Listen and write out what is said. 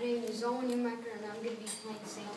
My name is Owen Umecker, and I'm going to be playing Sam.